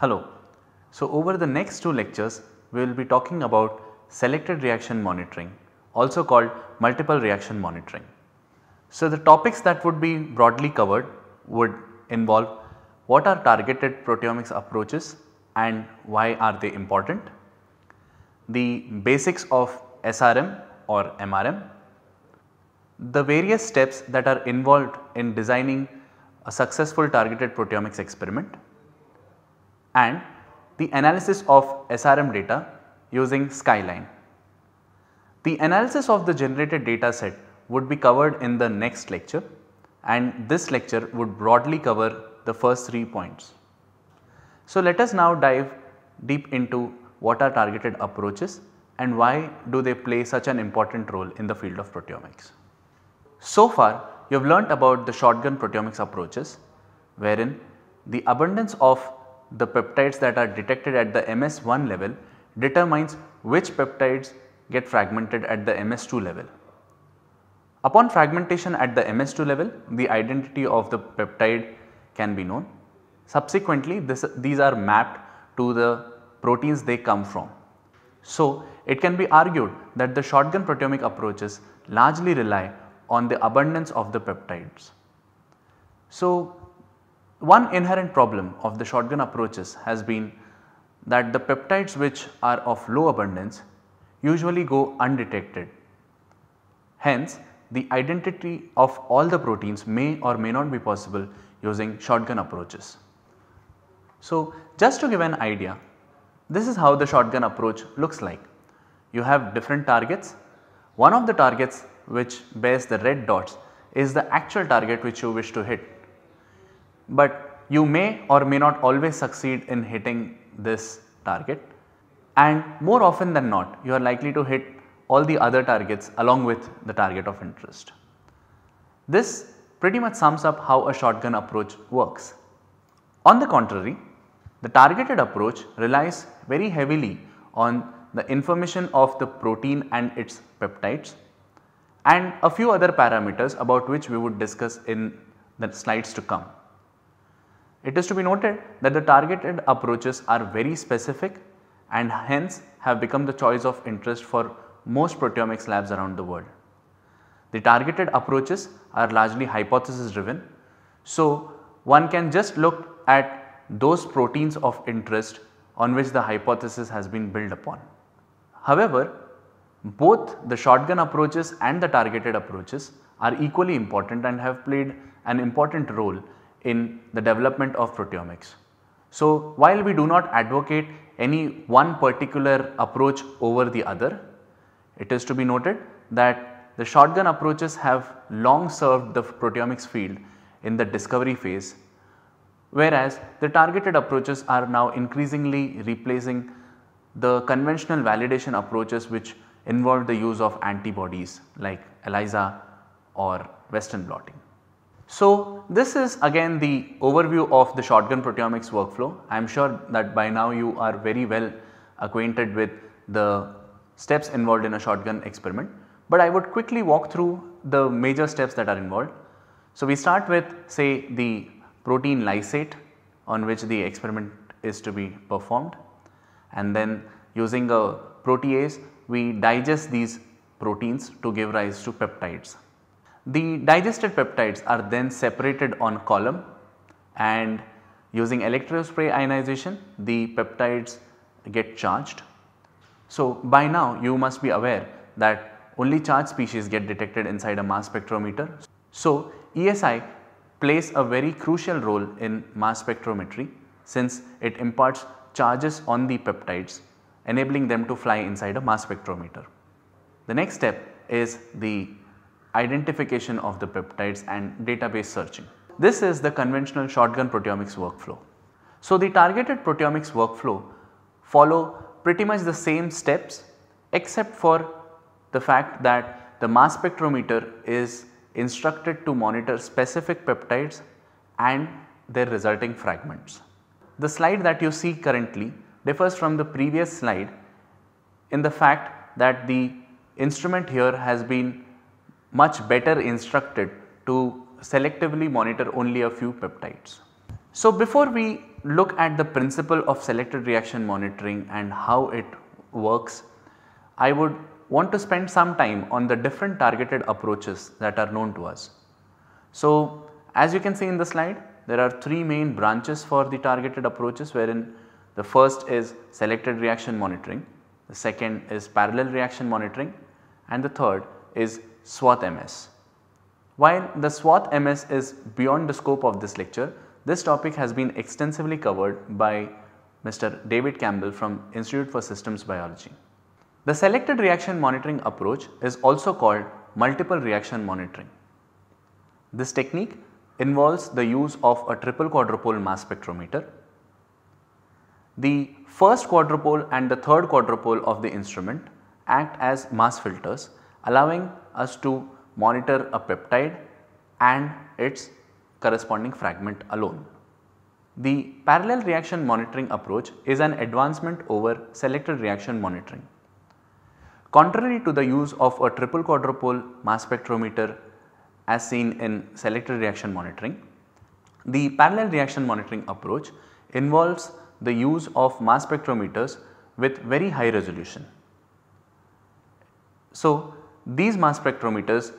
Hello. So, over the next two lectures we will be talking about selected reaction monitoring also called multiple reaction monitoring. So, the topics that would be broadly covered would involve what are targeted proteomics approaches and why are they important, the basics of SRM or MRM, the various steps that are involved in designing a successful targeted proteomics experiment and the analysis of SRM data using Skyline. The analysis of the generated data set would be covered in the next lecture and this lecture would broadly cover the first 3 points. So, let us now dive deep into what are targeted approaches and why do they play such an important role in the field of proteomics. So far you have learnt about the shotgun proteomics approaches wherein the abundance of the peptides that are detected at the MS1 level determines which peptides get fragmented at the MS2 level. Upon fragmentation at the MS2 level the identity of the peptide can be known. Subsequently this, these are mapped to the proteins they come from. So it can be argued that the shotgun proteomic approaches largely rely on the abundance of the peptides. So, one inherent problem of the shotgun approaches has been that the peptides which are of low abundance usually go undetected. Hence, the identity of all the proteins may or may not be possible using shotgun approaches. So, just to give an idea, this is how the shotgun approach looks like. You have different targets. One of the targets which bears the red dots is the actual target which you wish to hit. But you may or may not always succeed in hitting this target and more often than not you are likely to hit all the other targets along with the target of interest. This pretty much sums up how a shotgun approach works. On the contrary, the targeted approach relies very heavily on the information of the protein and its peptides and a few other parameters about which we would discuss in the slides to come. It is to be noted that the targeted approaches are very specific and hence have become the choice of interest for most proteomics labs around the world. The targeted approaches are largely hypothesis driven. So, one can just look at those proteins of interest on which the hypothesis has been built upon. However, both the shotgun approaches and the targeted approaches are equally important and have played an important role in the development of proteomics. So, while we do not advocate any one particular approach over the other, it is to be noted that the shotgun approaches have long served the proteomics field in the discovery phase whereas the targeted approaches are now increasingly replacing the conventional validation approaches which involve the use of antibodies like ELISA or western blotting. So, this is again the overview of the shotgun proteomics workflow. I am sure that by now you are very well acquainted with the steps involved in a shotgun experiment, but I would quickly walk through the major steps that are involved. So, we start with say the protein lysate on which the experiment is to be performed and then using a protease we digest these proteins to give rise to peptides. The digested peptides are then separated on column and using electrospray ionization the peptides get charged. So, by now you must be aware that only charged species get detected inside a mass spectrometer. So, ESI plays a very crucial role in mass spectrometry since it imparts charges on the peptides enabling them to fly inside a mass spectrometer. The next step is the identification of the peptides and database searching. This is the conventional shotgun proteomics workflow. So, the targeted proteomics workflow follow pretty much the same steps except for the fact that the mass spectrometer is instructed to monitor specific peptides and their resulting fragments. The slide that you see currently differs from the previous slide in the fact that the instrument here has been much better instructed to selectively monitor only a few peptides. So, before we look at the principle of selected reaction monitoring and how it works, I would want to spend some time on the different targeted approaches that are known to us. So, as you can see in the slide, there are three main branches for the targeted approaches wherein the first is selected reaction monitoring, the second is parallel reaction monitoring and the third is SWATH MS. While the SWATH MS is beyond the scope of this lecture, this topic has been extensively covered by Mr. David Campbell from Institute for Systems Biology. The selected reaction monitoring approach is also called multiple reaction monitoring. This technique involves the use of a triple quadrupole mass spectrometer. The first quadrupole and the third quadrupole of the instrument act as mass filters allowing us to monitor a peptide and its corresponding fragment alone. The parallel reaction monitoring approach is an advancement over selected reaction monitoring. Contrary to the use of a triple quadrupole mass spectrometer as seen in selected reaction monitoring, the parallel reaction monitoring approach involves the use of mass spectrometers with very high resolution. So, these mass spectrometers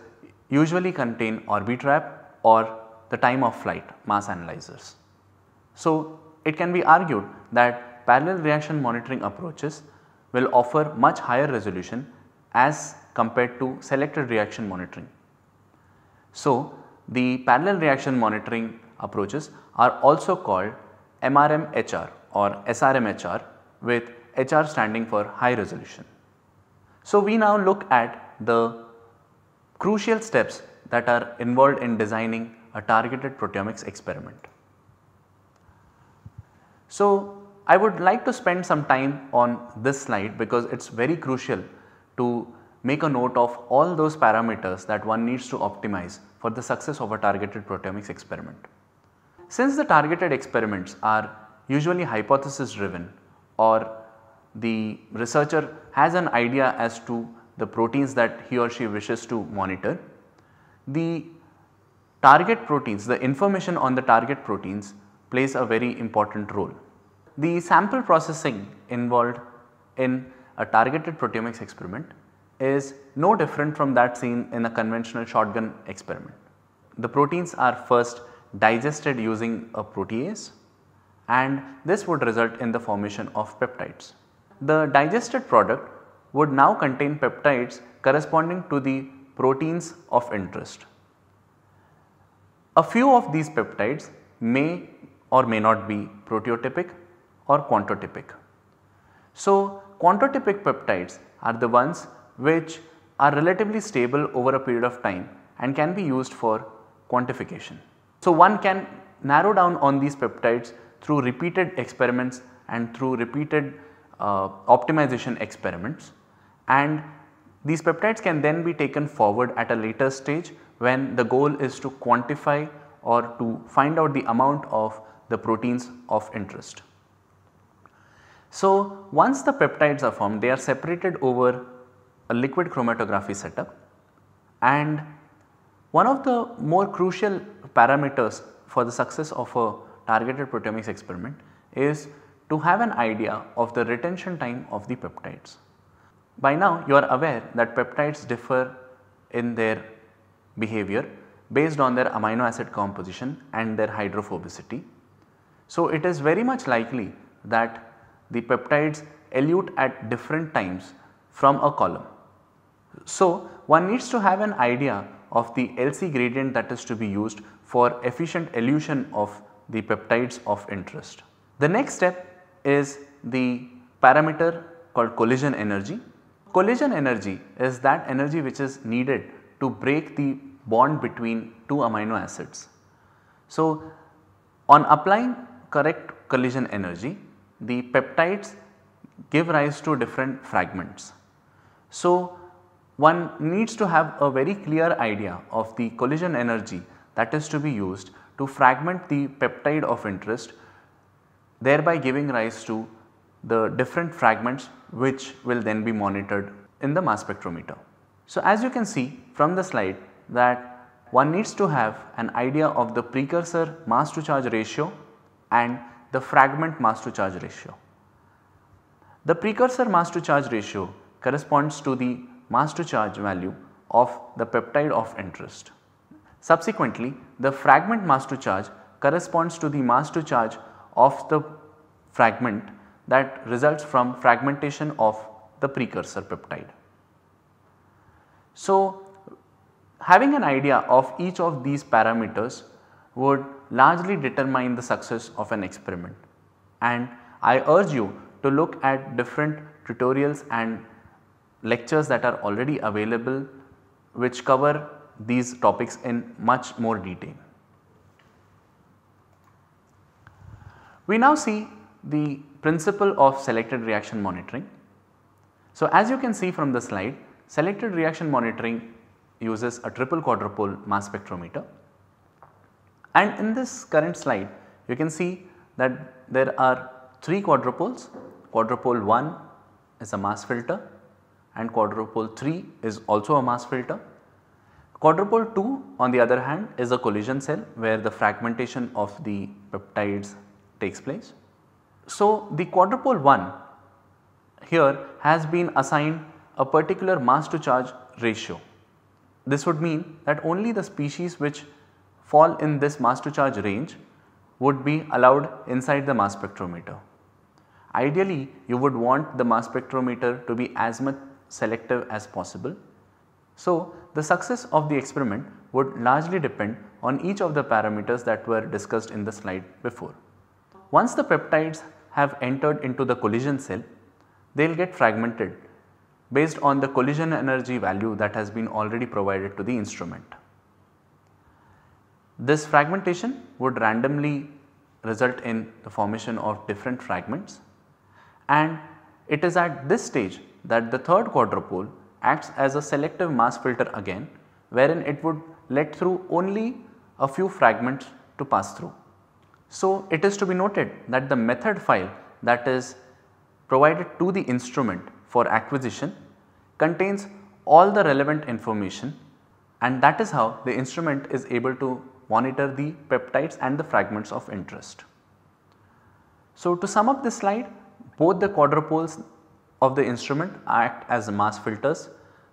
usually contain Orbitrap or the time of flight mass analyzers. So, it can be argued that parallel reaction monitoring approaches will offer much higher resolution as compared to selected reaction monitoring. So, the parallel reaction monitoring approaches are also called MRMHR or SRMHR with HR standing for high resolution. So, we now look at the crucial steps that are involved in designing a targeted proteomics experiment. So, I would like to spend some time on this slide because it is very crucial to make a note of all those parameters that one needs to optimize for the success of a targeted proteomics experiment. Since the targeted experiments are usually hypothesis driven or the researcher has an idea as to the proteins that he or she wishes to monitor, the target proteins, the information on the target proteins plays a very important role. The sample processing involved in a targeted proteomics experiment is no different from that seen in a conventional shotgun experiment. The proteins are first digested using a protease and this would result in the formation of peptides. The digested product would now contain peptides corresponding to the proteins of interest. A few of these peptides may or may not be proteotypic or quantotypic. So, quantotypic peptides are the ones which are relatively stable over a period of time and can be used for quantification. So, one can narrow down on these peptides through repeated experiments and through repeated uh, optimization experiments and these peptides can then be taken forward at a later stage when the goal is to quantify or to find out the amount of the proteins of interest. So, once the peptides are formed they are separated over a liquid chromatography setup and one of the more crucial parameters for the success of a targeted proteomics experiment is to have an idea of the retention time of the peptides. By now you are aware that peptides differ in their behavior based on their amino acid composition and their hydrophobicity. So, it is very much likely that the peptides elute at different times from a column. So, one needs to have an idea of the LC gradient that is to be used for efficient elution of the peptides of interest. The next step is the parameter called collision energy. Collision energy is that energy which is needed to break the bond between two amino acids. So, on applying correct collision energy the peptides give rise to different fragments. So, one needs to have a very clear idea of the collision energy that is to be used to fragment the peptide of interest thereby giving rise to the different fragments which will then be monitored in the mass spectrometer. So, as you can see from the slide that one needs to have an idea of the precursor mass to charge ratio and the fragment mass to charge ratio. The precursor mass to charge ratio corresponds to the mass to charge value of the peptide of interest. Subsequently, the fragment mass to charge corresponds to the mass to charge of the fragment that results from fragmentation of the precursor peptide. So, having an idea of each of these parameters would largely determine the success of an experiment and I urge you to look at different tutorials and lectures that are already available which cover these topics in much more detail. We now see the principle of selected reaction monitoring. So, as you can see from the slide selected reaction monitoring uses a triple quadrupole mass spectrometer and in this current slide you can see that there are 3 quadrupoles, quadrupole 1 is a mass filter and quadrupole 3 is also a mass filter. Quadrupole 2 on the other hand is a collision cell where the fragmentation of the peptides takes place. So, the quadrupole 1 here has been assigned a particular mass to charge ratio. This would mean that only the species which fall in this mass to charge range would be allowed inside the mass spectrometer. Ideally you would want the mass spectrometer to be as much selective as possible. So, the success of the experiment would largely depend on each of the parameters that were discussed in the slide before. Once the peptides have entered into the collision cell, they will get fragmented based on the collision energy value that has been already provided to the instrument. This fragmentation would randomly result in the formation of different fragments and it is at this stage that the third quadrupole acts as a selective mass filter again wherein it would let through only a few fragments to pass through. So, it is to be noted that the method file that is provided to the instrument for acquisition contains all the relevant information and that is how the instrument is able to monitor the peptides and the fragments of interest. So, to sum up this slide both the quadrupoles of the instrument act as mass filters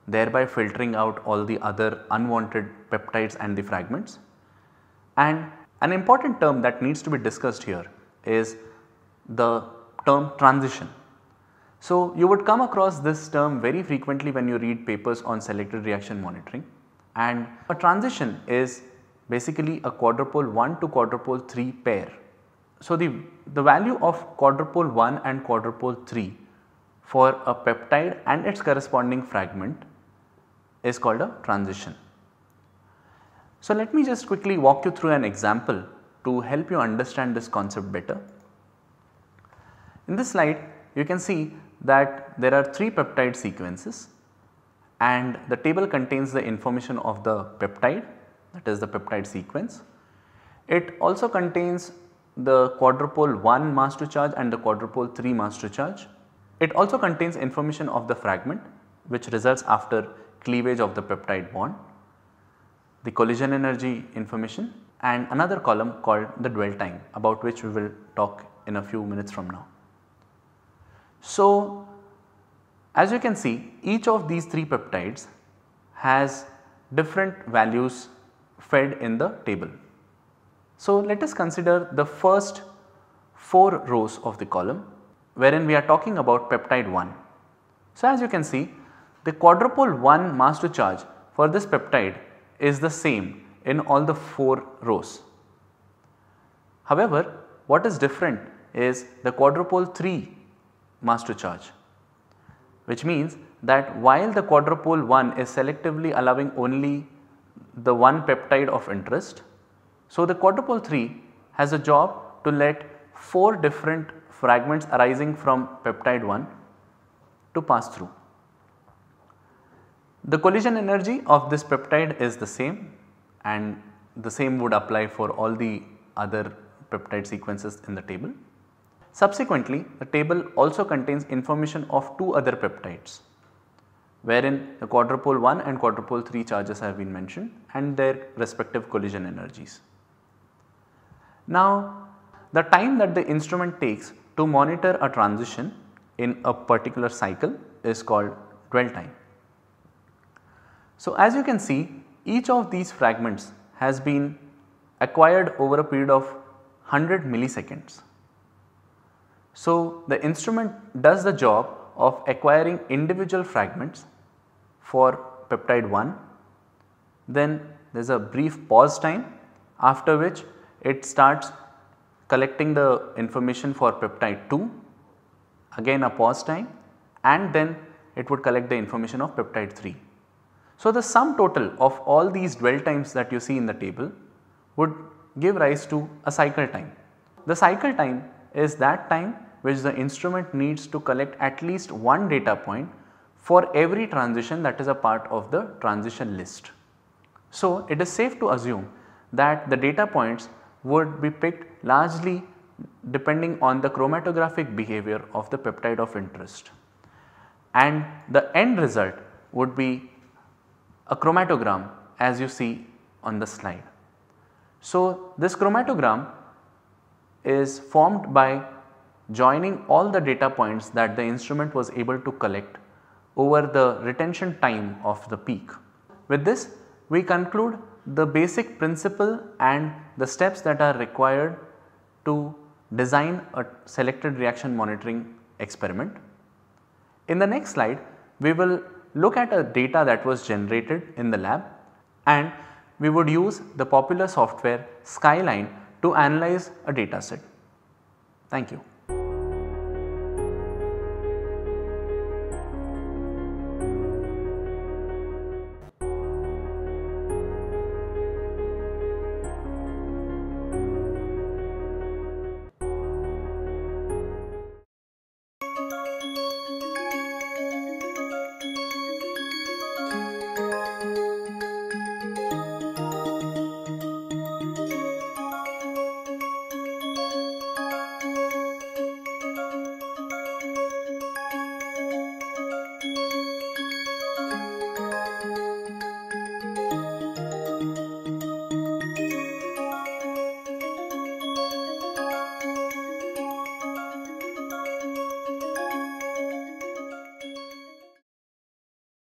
thereby filtering out all the other unwanted peptides and the fragments. And an important term that needs to be discussed here is the term transition. So, you would come across this term very frequently when you read papers on selected reaction monitoring and a transition is basically a quadrupole 1 to quadrupole 3 pair. So, the, the value of quadrupole 1 and quadrupole 3 for a peptide and its corresponding fragment is called a transition. So, let me just quickly walk you through an example to help you understand this concept better. In this slide you can see that there are 3 peptide sequences and the table contains the information of the peptide that is the peptide sequence. It also contains the quadrupole 1 mass to charge and the quadrupole 3 mass to charge it also contains information of the fragment which results after cleavage of the peptide bond, the collision energy information and another column called the dwell time about which we will talk in a few minutes from now. So, as you can see each of these 3 peptides has different values fed in the table. So, let us consider the first 4 rows of the column wherein we are talking about peptide 1. So, as you can see the quadrupole 1 mass to charge for this peptide is the same in all the 4 rows. However, what is different is the quadrupole 3 mass to charge which means that while the quadrupole 1 is selectively allowing only the one peptide of interest. So, the quadrupole 3 has a job to let 4 different fragments arising from peptide 1 to pass through. The collision energy of this peptide is the same and the same would apply for all the other peptide sequences in the table. Subsequently, the table also contains information of two other peptides wherein the quadrupole 1 and quadrupole 3 charges have been mentioned and their respective collision energies. Now the time that the instrument takes to monitor a transition in a particular cycle is called dwell time. So, as you can see each of these fragments has been acquired over a period of 100 milliseconds. So, the instrument does the job of acquiring individual fragments for peptide 1, then there is a brief pause time after which it starts collecting the information for peptide 2, again a pause time and then it would collect the information of peptide 3. So, the sum total of all these dwell times that you see in the table would give rise to a cycle time. The cycle time is that time which the instrument needs to collect at least one data point for every transition that is a part of the transition list. So, it is safe to assume that the data points would be picked largely depending on the chromatographic behavior of the peptide of interest and the end result would be a chromatogram as you see on the slide. So, this chromatogram is formed by joining all the data points that the instrument was able to collect over the retention time of the peak. With this we conclude the basic principle and the steps that are required to design a selected reaction monitoring experiment. In the next slide we will look at a data that was generated in the lab and we would use the popular software Skyline to analyze a data set. Thank you.